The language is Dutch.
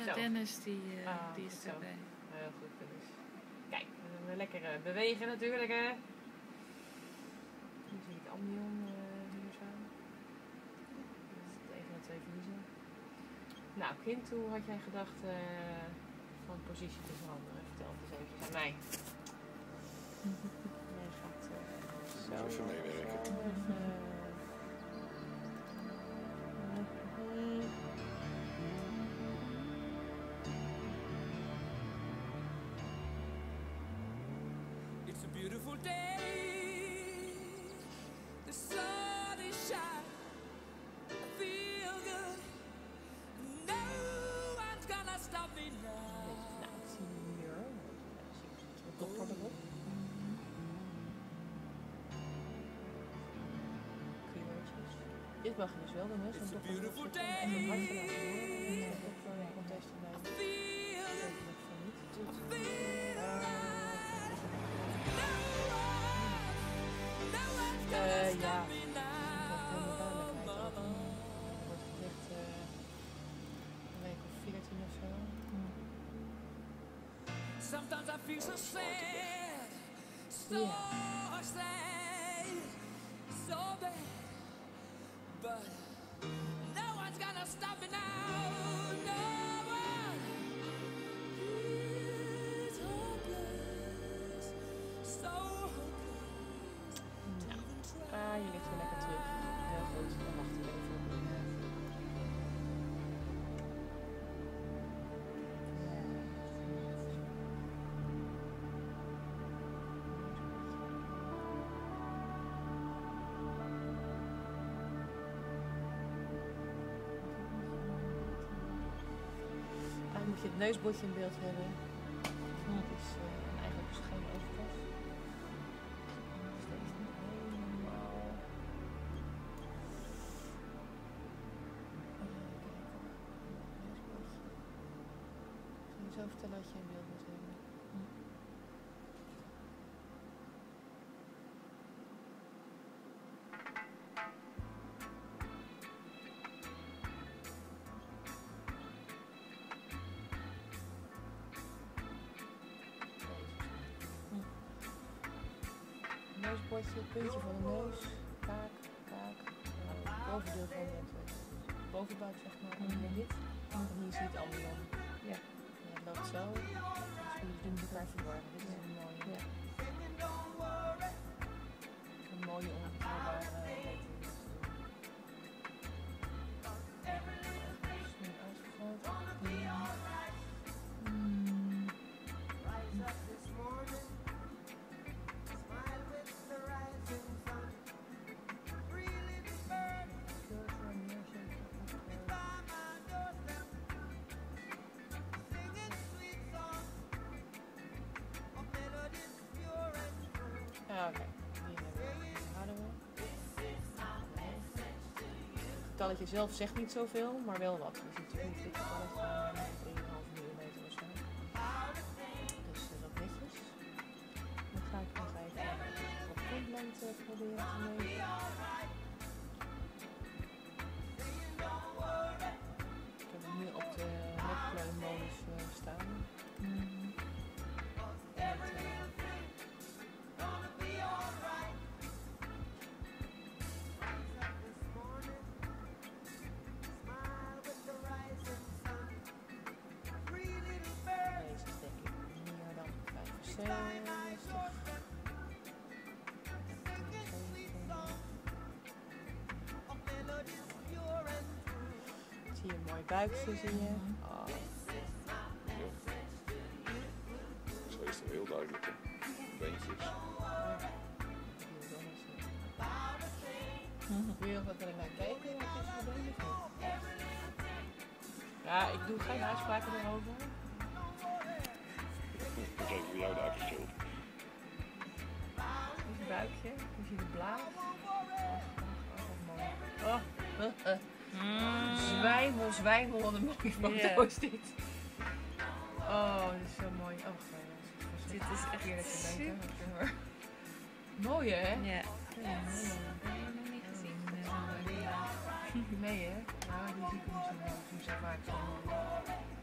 Ja, Zo. Dennis die, eh, Ah, die is zo. erbij. Heel goed, Dennis. Kijk, we lekker eh, bewegen natuurlijk. Hè. Nu zie ik Amnion eh hier zo. Dat is het van de twee verliezen. Nou, kind, hoe had jij gedacht eh, van positie te veranderen? Vertel het eens even aan mij. Jij gaat eh, zo. Dan hartje laten day. horen. En dan dopper en contest erbij. Feel Dat good. nog van niet. Feel Ah, No one, no one's Eh, gonna ja. over. Wordt gelicht eh, een week of 14 of zo. Sometimes I feel so sad, so sad, so bad. But no one's gonna stop me now. Moet je het neusbotje in beeld hebben. Het is eh, eigenlijk dus geen oogpas. Dus dat is niet helemaal. Ik zou je zo vertellen wat je in beeld moet Neusbordje, puntje van de neus, kaak, kaak, eh, bovendeel van het eh, bovenbuik zeg maar, en hier dit. En hier zie je het allemaal. Ja. En het loopt zo. Dus jullie doen elkaar verwarren. Dit is een mooie. Ja. Een mooie onbetrouwbare rating. Getalletje zelf zegt niet zoveel, maar wel wat. Je ziet natuurlijk dit getalletje van 3,5 mm of zo. Dus eh, dat netjes. Dan ga ik nog even wat grondlengte proberen te meten. Ik heb hem nu op de nekpleunmodus uh, staan. Mooi buikje, zie je. Oh, Zo is het heel duidelijk. hè. Beentjes. Wil je nog wat er naar kijken? Wat is ik Ja, ik doe geen uitspraken erover. Dat is even voor jou de. Dit is het buikje, zie je de blaas. Oh, wat mooi. Oh, uh. Zwijmel, zwijmel, wat een mooie foto is dit. Oh, dit is zo mooi. Oh, Dit is echt heerlijk te denken. Mooi hè? Ja. Nee hè? Ja, die zie ik niet zo, vaak. Zo'n